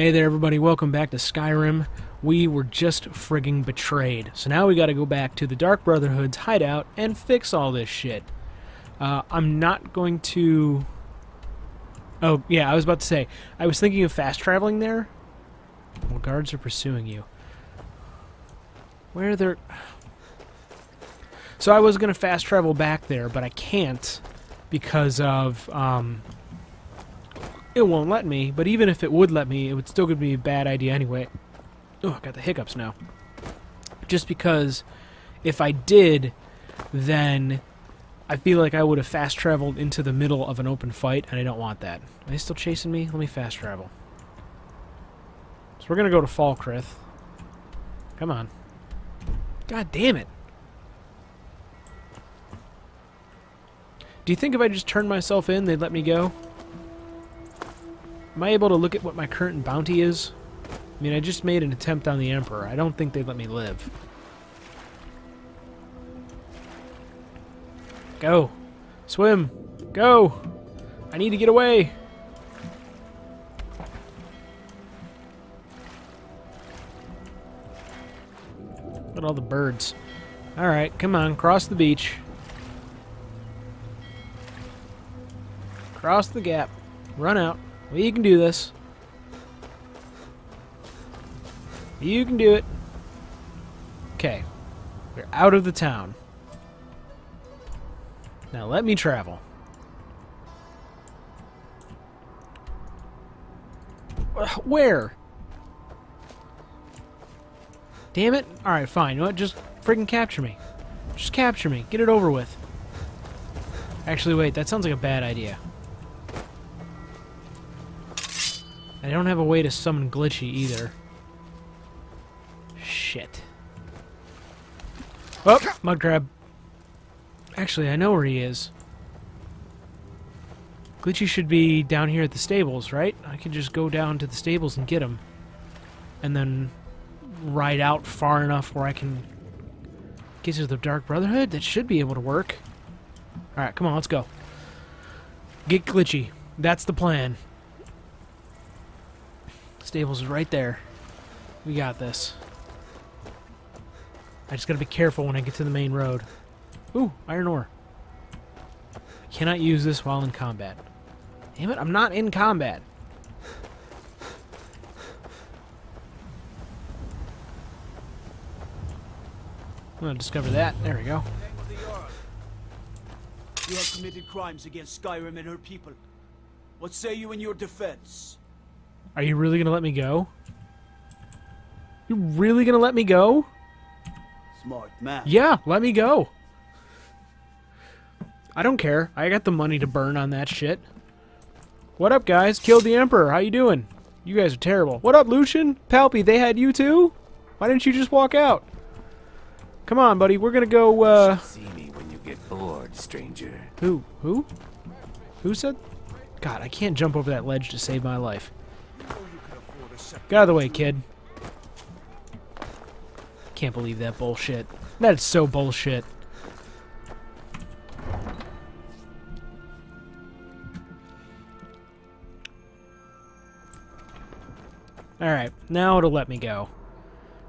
Hey there, everybody. Welcome back to Skyrim. We were just frigging betrayed. So now we gotta go back to the Dark Brotherhood's hideout and fix all this shit. Uh, I'm not going to... Oh, yeah, I was about to say. I was thinking of fast traveling there. Well, guards are pursuing you. Where they're... So I was gonna fast travel back there, but I can't because of, um, it won't let me, but even if it would let me, it would still be a bad idea anyway. Oh, I got the hiccups now. Just because if I did, then I feel like I would have fast traveled into the middle of an open fight, and I don't want that. Are they still chasing me? Let me fast travel. So we're going to go to Falkreath. Come on. God damn it. Do you think if I just turned myself in, they'd let me go? Am I able to look at what my current bounty is? I mean, I just made an attempt on the Emperor. I don't think they'd let me live. Go. Swim. Go. I need to get away. Look at all the birds. Alright, come on, cross the beach. Cross the gap. Run out. Well, you can do this. You can do it. Okay. We're out of the town. Now let me travel. Where? Damn it. Alright, fine. You know what? Just friggin' capture me. Just capture me. Get it over with. Actually, wait. That sounds like a bad idea. I don't have a way to summon Glitchy either. Shit. Oh, mud crab. Actually, I know where he is. Glitchy should be down here at the stables, right? I can just go down to the stables and get him. And then ride out far enough where I can get to the Dark Brotherhood? That should be able to work. Alright, come on, let's go. Get Glitchy. That's the plan. Stables is right there. We got this. I just gotta be careful when I get to the main road. Ooh, iron ore. I cannot use this while in combat. Damn it, I'm not in combat. I'm gonna discover that. There we go. You have committed crimes against Skyrim and her people. What say you in your defense? Are you really gonna let me go? You really gonna let me go? Smart man. Yeah, let me go. I don't care. I got the money to burn on that shit. What up, guys? Killed the Emperor. How you doing? You guys are terrible. What up, Lucien? Palpy, they had you too? Why didn't you just walk out? Come on, buddy. We're gonna go, uh... See me when you get bored, stranger. Who? Who? Who said? God, I can't jump over that ledge to save my life. Get out of the way, kid. Can't believe that bullshit. That's so bullshit. Alright, now it'll let me go.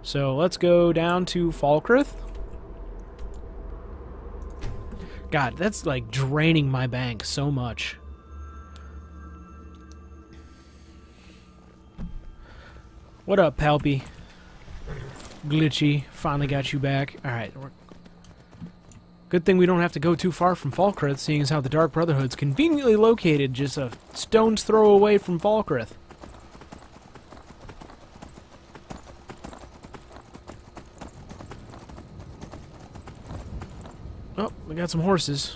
So let's go down to Falkreath. God, that's like draining my bank so much. What up, Palpy? Glitchy, finally got you back. Alright. Good thing we don't have to go too far from Falkreath, seeing as how the Dark Brotherhood's conveniently located just a stone's throw away from Falkreath. Oh, we got some horses.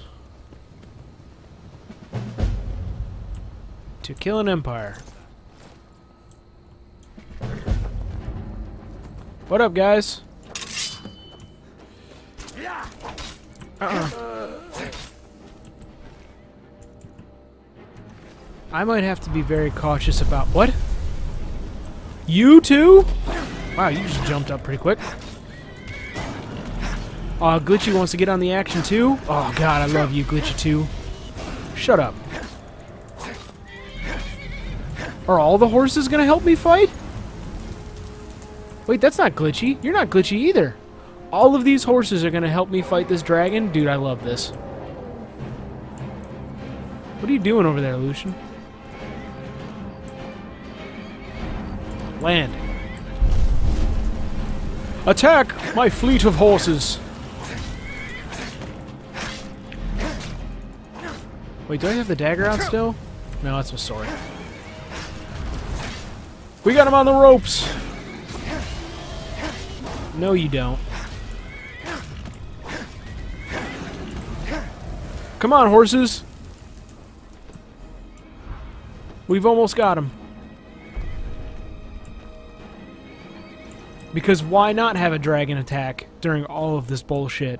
To kill an empire. What up, guys? Uh-uh. I might have to be very cautious about... What? You too? Wow, you just jumped up pretty quick. Aw, uh, Glitchy wants to get on the action too? Oh god, I love you, Glitchy too. Shut up. Are all the horses gonna help me fight? Wait, that's not glitchy. You're not glitchy either. All of these horses are gonna help me fight this dragon? Dude, I love this. What are you doing over there, Lucien? Land. Attack my fleet of horses! Wait, do I have the dagger out still? No, that's my sword. We got him on the ropes! No, you don't. Come on, horses! We've almost got him. Because why not have a dragon attack during all of this bullshit?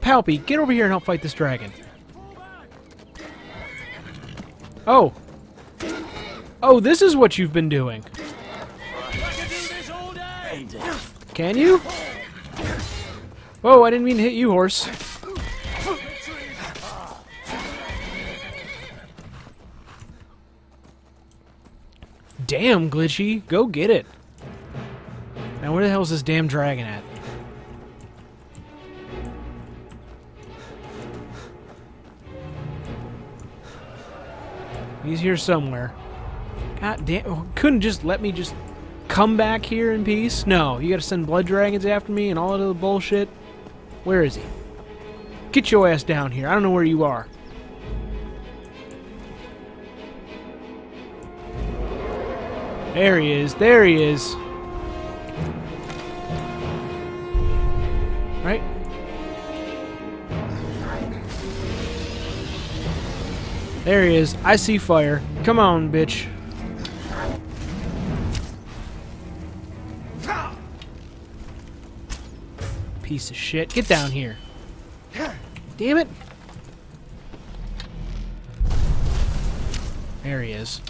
Palpy, get over here and help fight this dragon. Oh. Oh, this is what you've been doing. Can you? Whoa, I didn't mean to hit you, horse. Damn, Glitchy. Go get it. Now, where the hell is this damn dragon at? He's here somewhere. God damn. Couldn't just let me just come back here in peace? No, you gotta send blood dragons after me and all of the bullshit. Where is he? Get your ass down here. I don't know where you are. There he is. There he is. Right? There he is. I see fire. Come on, bitch. Piece of shit. Get down here. Damn it. There he is.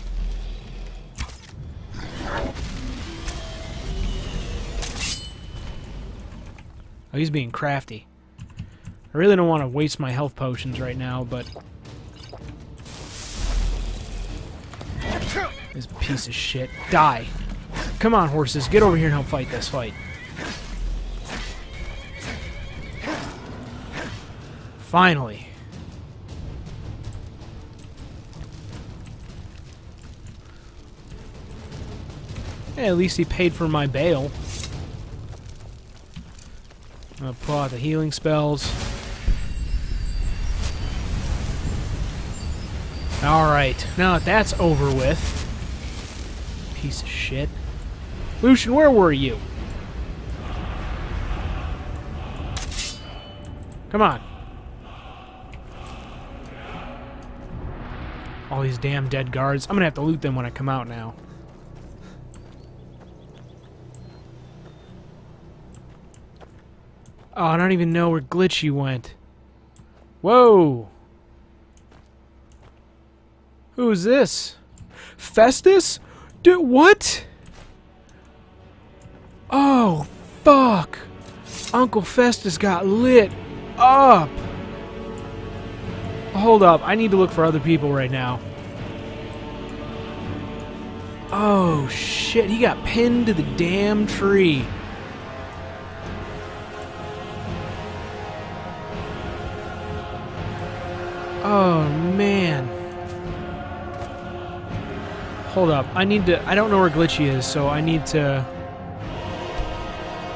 Oh, he's being crafty. I really don't want to waste my health potions right now, but... This piece of shit. Die. Come on, horses. Get over here and help fight this fight. Finally. Hey, at least he paid for my bail. I'm gonna pull out the healing spells. Alright, now that that's over with. Piece of shit. Lucien, where were you? Come on. All these damn dead guards. I'm gonna have to loot them when I come out now. Oh, I don't even know where Glitchy went. Whoa! Who's this? Festus? Dude, what? Oh, fuck! Uncle Festus got lit up! Hold up, I need to look for other people right now. Oh, shit, he got pinned to the damn tree. Oh, man. Hold up. I need to... I don't know where Glitchy is, so I need to...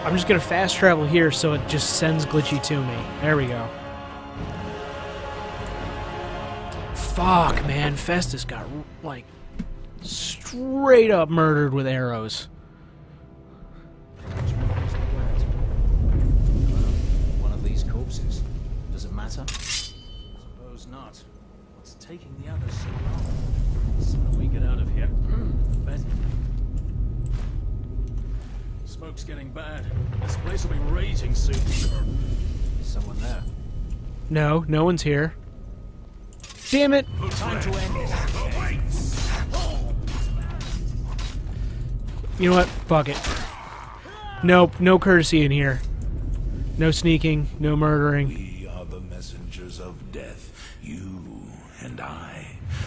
I'm just going to fast travel here so it just sends Glitchy to me. There we go. Fuck, man. Festus got, like, straight up murdered with arrows. One of these corpses. Does it matter? Suppose not. What's taking the others so long? The sooner we get out of here, hmm. the better. Smoke's getting bad. This place will be raging soon. Is someone there? No, no one's here. Damn it! Time to end this. You know what? Fuck it. Nope, no courtesy in here. No sneaking, no murdering. We are the messengers of death, you and I.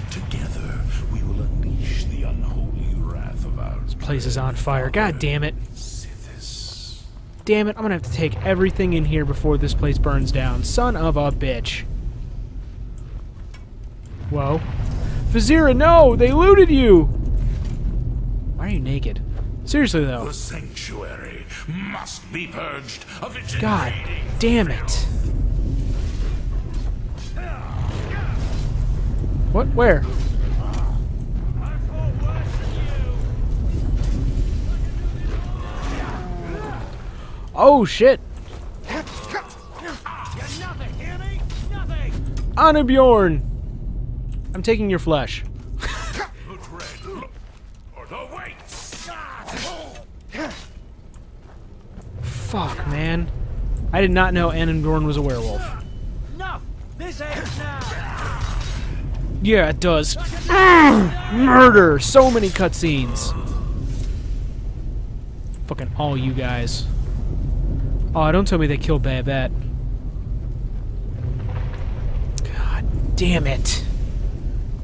Together, we will unleash place is on fire. God damn it. Damn it, I'm gonna have to take everything in here before this place burns down. Son of a bitch. Whoa. Veezara, no! They looted you! Why are you naked? Seriously, though. The sanctuary must be purged of its God damn it. What? Where? Oh shit! Arnbjorn! I'm taking your flesh. Fuck, man. I did not know Arnbjorn was a werewolf. Enough! This ends now! Yeah, it does. Ah, Murder! So many cutscenes. Fucking all you guys. Oh, don't tell me they killed Babette. God damn it.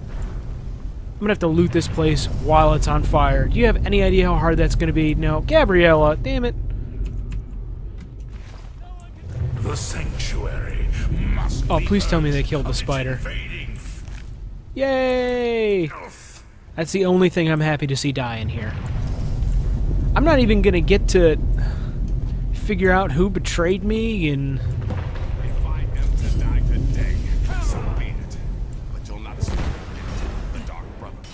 I'm gonna have to loot this place while it's on fire. Do you have any idea how hard that's gonna be? No. Gabriella, damn it. The sanctuary must Oh, please tell me they killed the spider. Yay! That's the only thing I'm happy to see die in here. I'm not even gonna get to figure out who betrayed me and We find them to die today. So be it. But you'll not survive the Dark Brotherhood.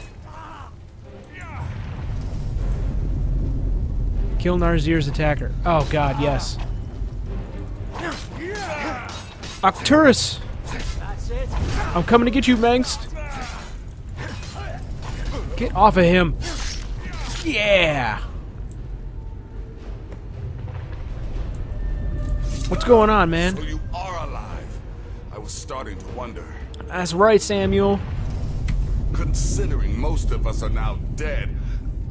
kill Nazir's attacker. Oh god, yes. Arcturus! I'm coming to get you, Mangst! Get off of him! Yeah! What's going on, man? So you are alive. I was starting to wonder. That's right, Samuel. Considering most of us are now dead,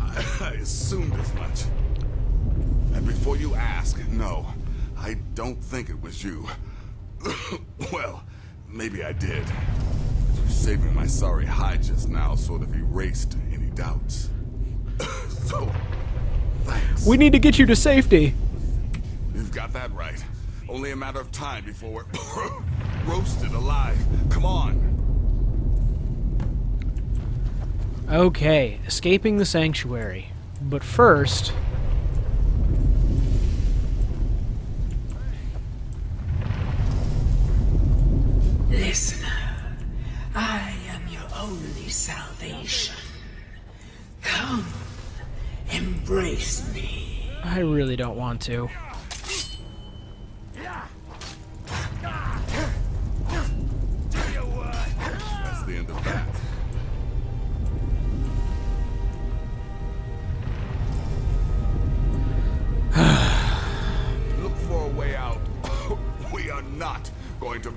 I, I assumed as much. And before you ask, no, I don't think it was you. well, maybe I did. Saving my sorry hide just now sort of erased any doubts. so, thanks. We need to get you to safety. You've got that right. Only a matter of time before we're roasted alive. Come on. Okay, escaping the sanctuary. But first.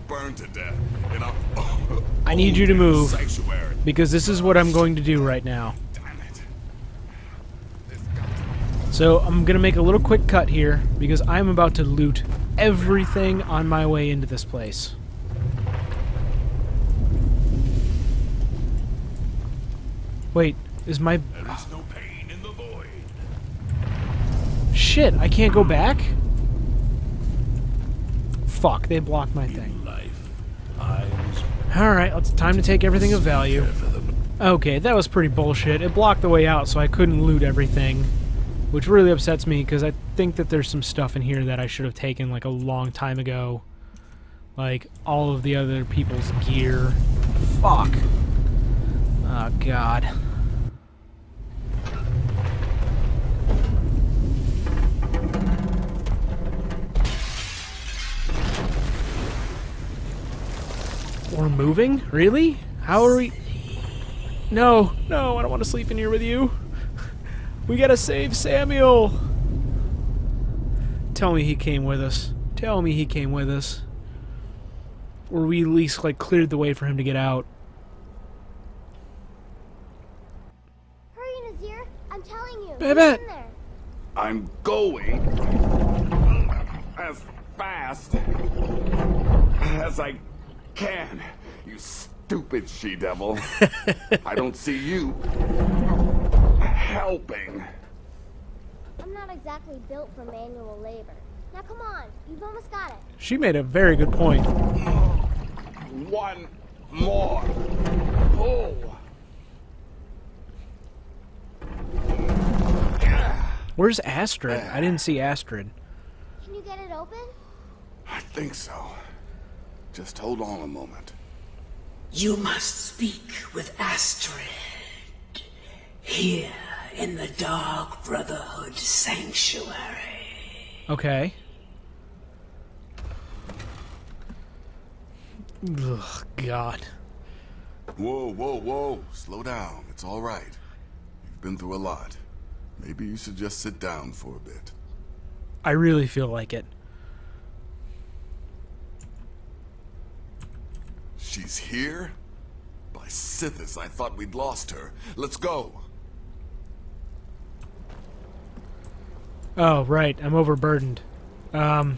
Burn to death in our I need you to move. sanctuary. Because this is what I'm going to do right now. Damn it. There's got to So I'm gonna make a little quick cut here because I'm about to loot everything on my way into this place. Wait, is my There is no pain in the void. shit? I can't go back. Fuck! They blocked my thing. Life. I was All right, it's time to take everything of value. Okay, that was pretty bullshit. It blocked the way out, so I couldn't loot everything, which really upsets me because I think that there's some stuff in here that I should have taken like a long time ago, like all of the other people's gear. Fuck. Oh god. We're moving? Really? How are we? No, no, I don't want to sleep in here with you. We gotta save Samuel. Tell me he came with us. Tell me he came with us. Or we at least like cleared the way for him to get out. Hurry, Nazir! I'm telling you. Babette! He's in there. I'm going as fast as I can, you stupid she devil. I don't see you helping. I'm not exactly built for manual labor. Now come on, you've almost got it. She made a very good point. One more. Oh. Where's Astrid? I didn't see Astrid. Can you get it open? I think so. Just hold on a moment. You must speak with Astrid. Here in the Dark Brotherhood Sanctuary. Okay. Ugh, God. Whoa, whoa, whoa. Slow down. It's all right. You've been through a lot. Maybe you should just sit down for a bit. I really feel like it. She's here? By Sithis, I thought we'd lost her. Let's go. Oh, right. I'm overburdened. Um,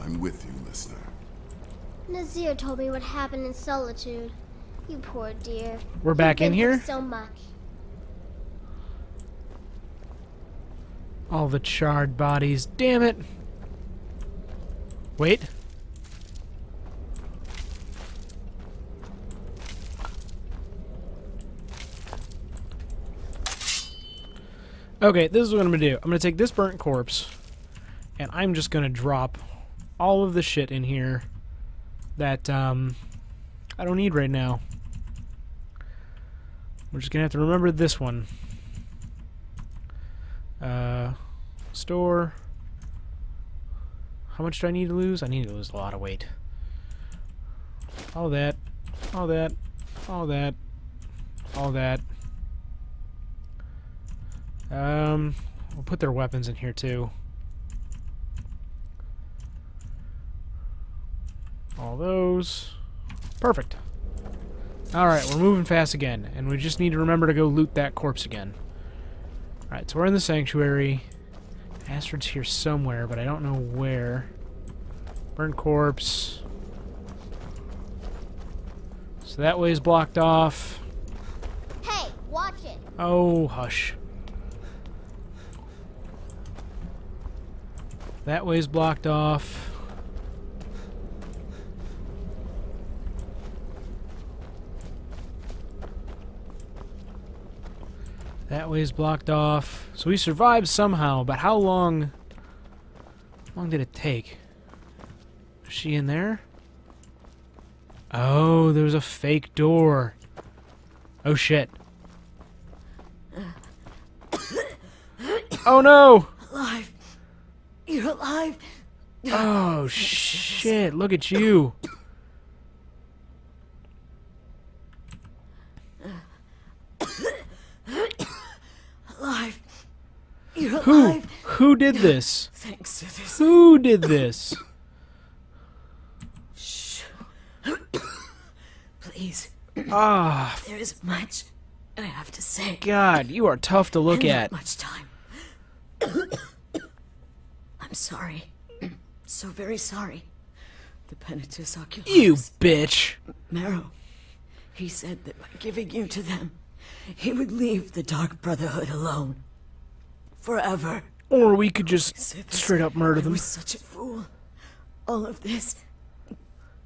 I'm with you, listener. Nazir told me what happened in Solitude. You poor dear. We're back You've in been through here? So much. all the charred bodies. Damn it. Wait. Okay, this is what I'm gonna do. I'm gonna take this burnt corpse, and I'm just gonna drop all of the shit in here that um, I don't need right now. We're just gonna have to remember this one. Uh, store. How much do I need to lose? I need to lose a lot of weight. All that, all that, all that, all that. Um, we'll put their weapons in here too. All those. Perfect. Alright, we're moving fast again, and we just need to remember to go loot that corpse again. Alright, so we're in the sanctuary. Astrid's here somewhere, but I don't know where. Burn corpse. So that way is blocked off. Hey, watch it. Oh, hush. That way's blocked off. That way's blocked off. So we survived somehow, but how long... How long did it take? Is she in there? Oh, there was a fake door. Oh shit. Oh no! Alive. You're alive. Oh shit, look at you. Alive. You're Who? alive. Who did this? Thanks this. Who did this? Shh. Please. Ah, There is much I have to say. God, you are tough to look and at. Not much time. I'm sorry. Mm. So very sorry. The Penitus Oculatus. You bitch. Maro. He said that by giving you to them, he would leave the Dark Brotherhood alone. Forever. Or we could just straight up murder them. I was such a fool. All of this.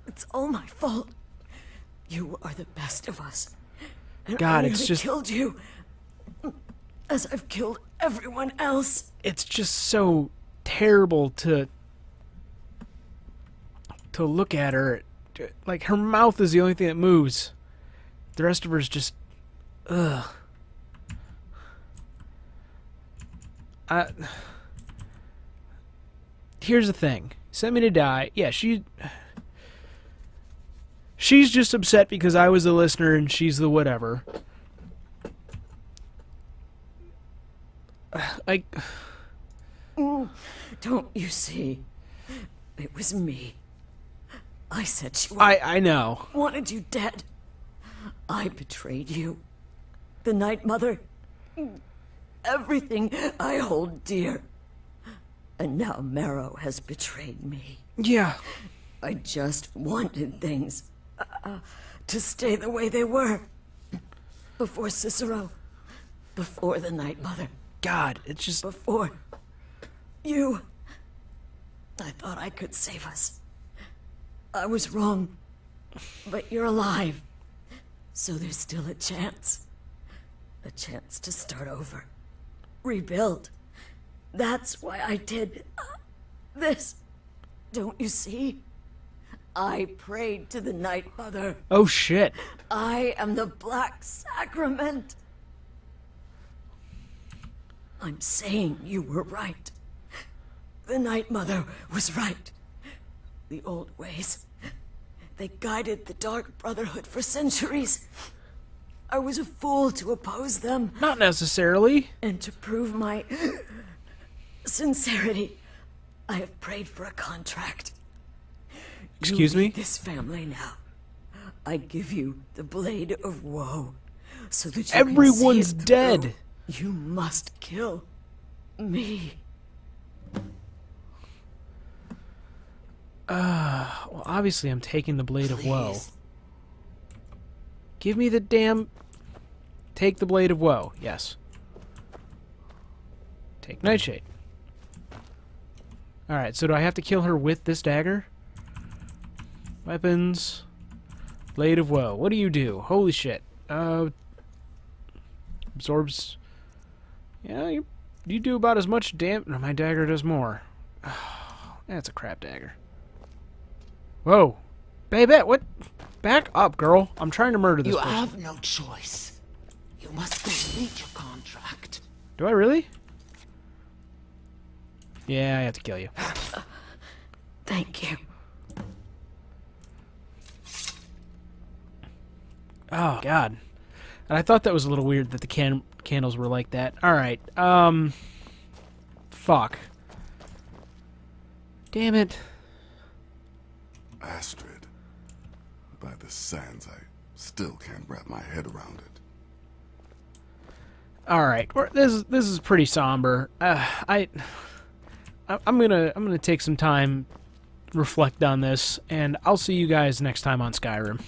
It's all my fault. You are the best of us. And God, I it's just- killed you. As I've killed everyone else. It's just so terrible to to look at her. Like her mouth is the only thing that moves. The rest of her is just ugh. I Here's the thing. Sent me to die. Yeah, she She's just upset because I was the listener and she's the whatever. Like Don't you see? It was me. I said she I I know. wanted you dead. I betrayed you. The Night Mother. Everything I hold dear. And now Maro has betrayed me. Yeah. I just wanted things uh, uh, to stay the way they were. Before Cicero. Before the Night Mother. God, it's just Before You. I thought I could save us. I was wrong. But you're alive. So there's still a chance. A chance to start over. Rebuild. That's why I did uh, this. Don't you see? I prayed to the Night Mother. Oh shit. I am the Black Sacrament. I'm saying you were right. The Night Mother was right. The old ways. They guided the Dark Brotherhood for centuries. I was a fool to oppose them Not necessarily. and to prove my sincerity. I have prayed for a contract. Excuse me? This family now. I give you the blade of woe, so that you Everyone's dead. You must kill me. Well, obviously I'm taking the blade of woe. Give me the damn. Take the blade of woe. Yes. Take Nightshade. Alright, so do I have to kill her with this dagger? Weapons. Blade of woe. What do you do? Holy shit. Uh. Absorbs. Yeah, you, you do about as much dam. No, my dagger does more. That's a crap dagger. Whoa. Baby, what? Back up, girl. I'm trying to murder this You person. have no choice. You must complete your contract. Do I really? Yeah, I have to kill you. Thank you. Oh God. And I thought that was a little weird that the can candles were like that. All right. Um. Fuck. Damn it. Astrid. By the sands, I still can't wrap my head around it. All right. This is this is pretty somber. Uh. I- I'm gonna I'm gonna take some time, reflect on this, and I'll see you guys next time on Skyrim.